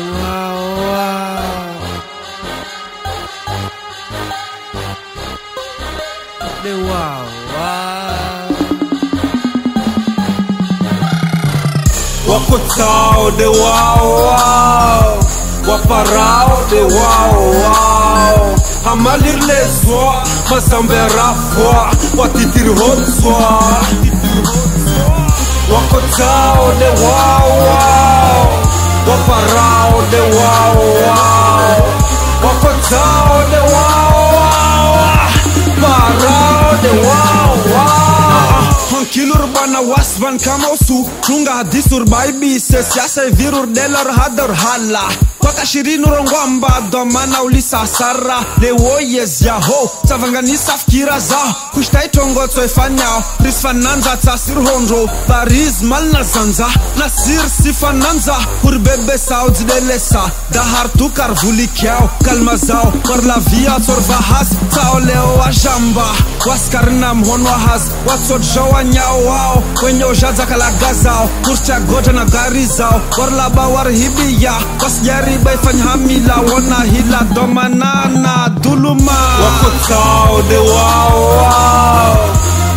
Wow, wow. The wow, wow. Wako tao de wow wow Waparao de wow wow Hamalir leswa Masambera fwa Watitir hotswa Wako tao de wow wow farao de wow wow. Bafățao de wow wow Farao de wow wow. Kilur bana wasban kamausu Tunga disur baby se iasă virur de lor hador hala. mpaka ishirini rongo ambado amana ulisasara lewo yeziaho tsavanganisafukira zaho kusitaitongotso efanyao risifananza tsasirihondro bariz malna zanza nasir sifananza uribebesao dzidelesa dahartu karvulikiao kalmazao warlavia tsorvahas tsaoleo ajamba waskarinamhonwahas watsodroanyao wenyoja dzakalagazao kurchagoja na gari zao warlaba warhibiya wasijari bayfanyhamila wanahila domanana duluma wakutao de wao wao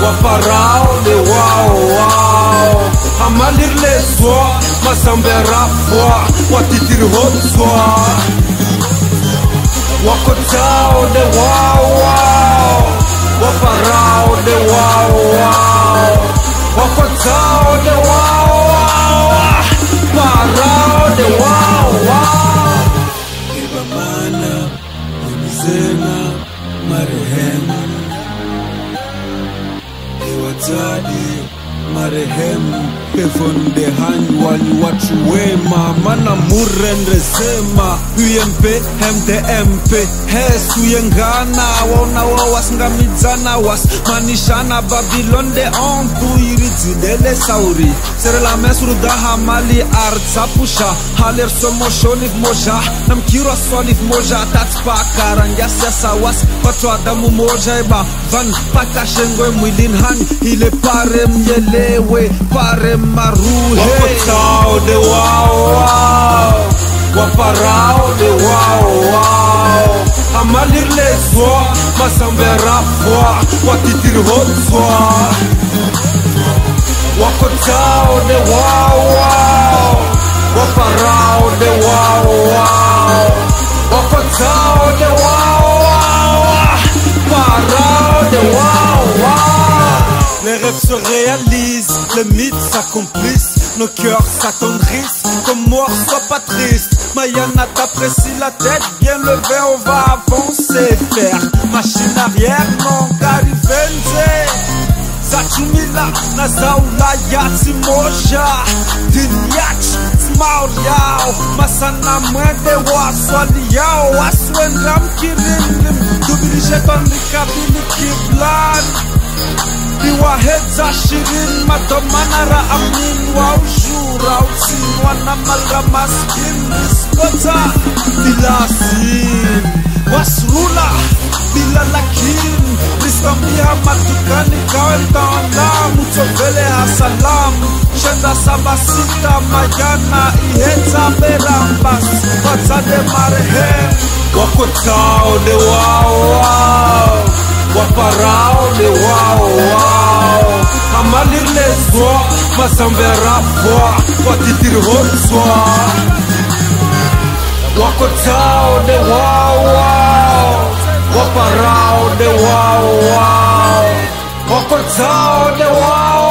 waparao de wao wao hamalirleswa masamberafwa watitirhotswa wakutao de wao wao waparao de wao wao wakutao de Iwatadi marehemu pevonde hanyu wali watu wema mana murendezema UMP MDMP hes uyengana waona wa wasingamidzana wasmanishana babilon de ontu iridzidele sauri serela mesuru daha mali artsapusha haler somoshonif moja namkirwa solif moja tatspakarangia siasa was watu adamu moja eba van pakashengwe mwilin hani ile pare mnyelewe pare maruhe Wako tao de wow wow Waparao de wow wow Hamalir leswa Masambera fwa Watitir hotswa Wako tao de wow wow. Waparao de wow wow. Wako tao de wow wow. Parao de Les rêves se réalisent, les mythes s'accomplissent, nos cœurs s'attendrissent, comme mort sois pas triste. Mayana t'apprécie la tête bien levée, on va avancer, faire machine arrière, non carivenze. Kaçınıyla nazavlaya simoja Dinyaç smaur yao. Masana mwende waswali yao. Aswendam kirilim Dubilishe bandika bili kiblan Biwahedza shirin matomanara amin wa ujura. Utsinwa na malga maskin Diskota bilasin Wasrula bilalakin ya madukani kawendaona mutovele ha salamu. Shenda saba sita majana iheta berambas watade marehemu wakotao de wao. Waparao de wao wao. Amalirlezwa masamverafwa wakotao de wao. Walk around the wow wow Walk around the wow